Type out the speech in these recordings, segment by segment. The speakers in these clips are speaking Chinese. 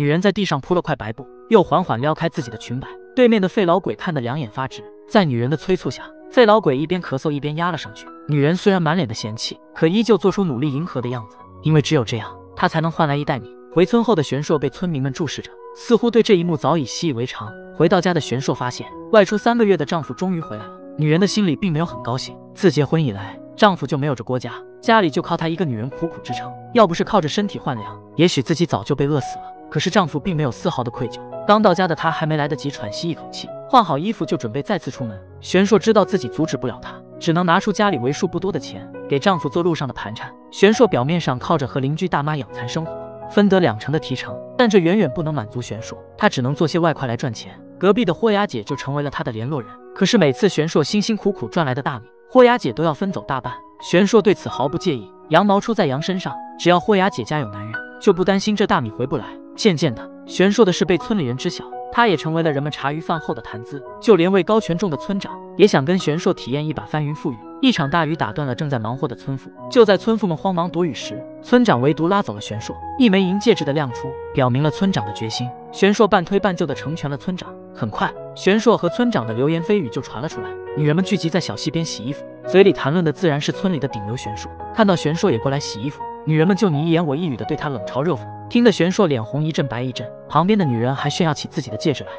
女人在地上铺了块白布，又缓缓撩开自己的裙摆。对面的费老鬼看得两眼发直，在女人的催促下，费老鬼一边咳嗽一边压了上去。女人虽然满脸的嫌弃，可依旧做出努力迎合的样子，因为只有这样，她才能换来一袋米。回村后的玄硕被村民们注视着，似乎对这一幕早已习以为常。回到家的玄硕发现，外出三个月的丈夫终于回来了。女人的心里并没有很高兴。自结婚以来，丈夫就没有着过家，家里就靠她一个女人苦苦支撑。要不是靠着身体换粮，也许自己早就被饿死了。可是丈夫并没有丝毫的愧疚。刚到家的她还没来得及喘息一口气，换好衣服就准备再次出门。玄硕知道自己阻止不了她，只能拿出家里为数不多的钱给丈夫做路上的盘缠。玄硕表面上靠着和邻居大妈养蚕生活。分得两成的提成，但这远远不能满足玄硕，他只能做些外快来赚钱。隔壁的霍雅姐就成为了他的联络人。可是每次玄硕辛辛苦苦赚来的大米，霍雅姐都要分走大半。玄硕对此毫不介意，羊毛出在羊身上，只要霍雅姐家有男人，就不担心这大米回不来。渐渐的，玄硕的事被村里人知晓，他也成为了人们茶余饭后的谈资。就连位高权重的村长也想跟玄硕体验一把翻云覆雨。一场大雨打断了正在忙活的村妇。就在村妇们慌忙躲雨时，村长唯独拉走了玄硕。一枚银戒指的亮出，表明了村长的决心。玄硕半推半就的成全了村长。很快，玄硕和村长的流言蜚语就传了出来。女人们聚集在小溪边洗衣服，嘴里谈论的自然是村里的顶流玄硕。看到玄硕也过来洗衣服，女人们就你一言我一语的对他冷嘲热讽，听得玄硕脸红一阵白一阵。旁边的女人还炫耀起自己的戒指来。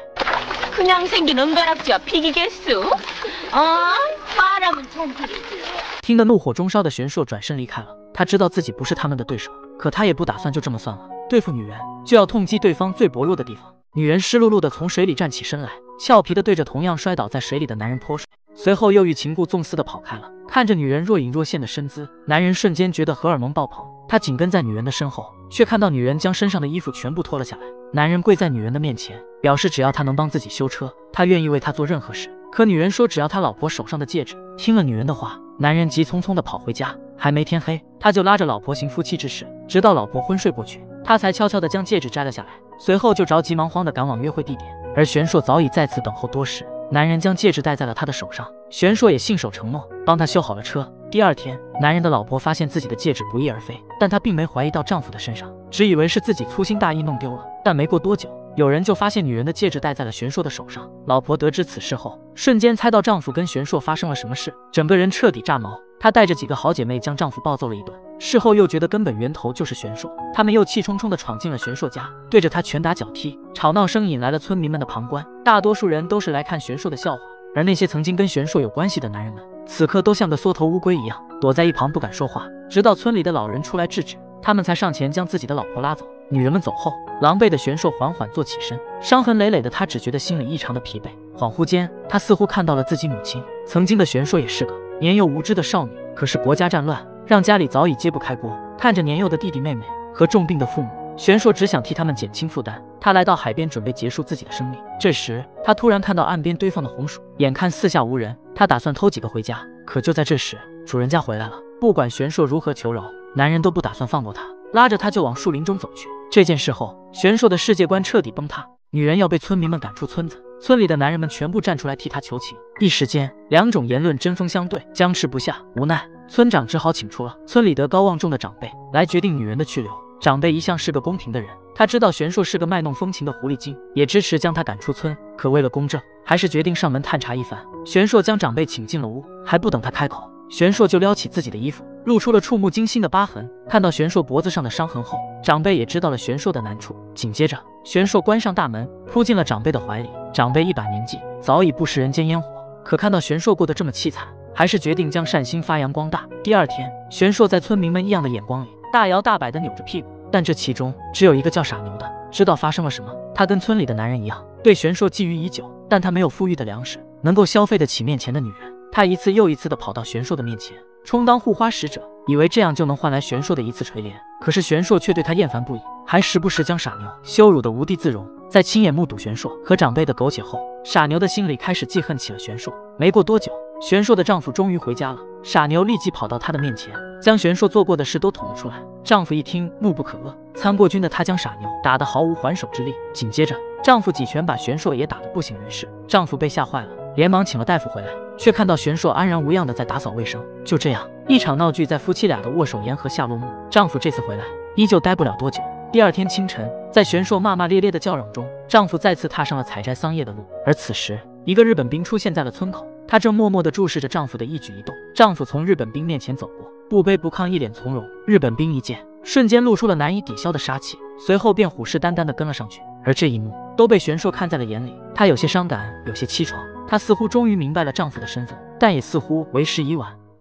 听得怒火中烧的玄硕转身离开了。他知道自己不是他们的对手，可他也不打算就这么算了。对付女人，就要痛击对方最薄弱的地方。女人湿漉漉的从水里站起身来，俏皮的对着同样摔倒在水里的男人泼水，随后又欲情故纵似的跑开了。看着女人若隐若现的身姿，男人瞬间觉得荷尔蒙爆棚。他紧跟在女人的身后，却看到女人将身上的衣服全部脱了下来。男人跪在女人的面前，表示只要她能帮自己修车，他愿意为她做任何事。可女人说只要他老婆手上的戒指。听了女人的话，男人急匆匆的跑回家。还没天黑，他就拉着老婆行夫妻之事，直到老婆昏睡过去，他才悄悄的将戒指摘了下来。随后就着急忙慌的赶往约会地点。而玄硕早已在此等候多时。男人将戒指戴在了他的手上，玄硕也信守承诺，帮他修好了车。第二天，男人的老婆发现自己的戒指不翼而飞，但她并没怀疑到丈夫的身上，只以为是自己粗心大意弄丢了。但没过多久。有人就发现女人的戒指戴在了玄硕的手上。老婆得知此事后，瞬间猜到丈夫跟玄硕发生了什么事，整个人彻底炸毛。她带着几个好姐妹将丈夫暴揍了一顿。事后又觉得根本源头就是玄硕，他们又气冲冲地闯进了玄硕家，对着他拳打脚踢，吵闹声引来了村民们的旁观。大多数人都是来看玄硕的笑话，而那些曾经跟玄硕有关系的男人们，此刻都像个缩头乌龟一样，躲在一旁不敢说话。直到村里的老人出来制止，他们才上前将自己的老婆拉走。女人们走后，狼狈的玄硕缓缓坐起身，伤痕累累的他只觉得心里异常的疲惫。恍惚间，他似乎看到了自己母亲。曾经的玄硕也是个年幼无知的少女，可是国家战乱让家里早已揭不开锅。看着年幼的弟弟妹妹和重病的父母，玄硕只想替他们减轻负担。他来到海边，准备结束自己的生命。这时，他突然看到岸边堆放的红薯，眼看四下无人，他打算偷几个回家。可就在这时，主人家回来了。不管玄硕如何求饶，男人都不打算放过他，拉着他就往树林中走去。这件事后，玄硕的世界观彻底崩塌。女人要被村民们赶出村子，村里的男人们全部站出来替她求情。一时间，两种言论针锋相对，僵持不下。无奈，村长只好请出了村里德高望重的长辈来决定女人的去留。长辈一向是个公平的人，他知道玄硕是个卖弄风情的狐狸精，也支持将他赶出村。可为了公正，还是决定上门探查一番。玄硕将长辈请进了屋，还不等他开口。玄硕就撩起自己的衣服，露出了触目惊心的疤痕。看到玄硕脖子上的伤痕后，长辈也知道了玄硕的难处。紧接着，玄硕关上大门，扑进了长辈的怀里。长辈一把年纪，早已不食人间烟火，可看到玄硕过得这么凄惨，还是决定将善心发扬光大。第二天，玄硕在村民们异样的眼光里，大摇大摆地扭着屁股。但这其中只有一个叫傻牛的知道发生了什么。他跟村里的男人一样，对玄硕觊觎已久，但他没有富裕的粮食，能够消费得起面前的女人。他一次又一次的跑到玄硕的面前，充当护花使者，以为这样就能换来玄硕的一次垂怜。可是玄硕却对他厌烦不已，还时不时将傻牛羞辱的无地自容。在亲眼目睹玄硕和长辈的苟且后，傻牛的心里开始记恨起了玄硕。没过多久，玄硕的丈夫终于回家了，傻牛立即跑到他的面前，将玄硕做过的事都捅了出来。丈夫一听，怒不可遏，参过军的他将傻牛打得毫无还手之力。紧接着，丈夫几拳把玄硕也打得不省人事。丈夫被吓坏了，连忙请了大夫回来。却看到玄硕安然无恙的在打扫卫生。就这样，一场闹剧在夫妻俩的握手言和下落幕。丈夫这次回来依旧待不了多久，第二天清晨，在玄硕骂骂咧咧的叫嚷中，丈夫再次踏上了采摘桑叶的路。而此时，一个日本兵出现在了村口，他正默默地注视着丈夫的一举一动。丈夫从日本兵面前走过，不卑不亢，一脸从容。日本兵一见，瞬间露出了难以抵消的杀气，随后便虎视眈眈地跟了上去。而这一幕都被玄硕看在了眼里，她有些伤感，有些凄怆。她似乎终于明白了丈夫的身份，但也似乎为时已晚。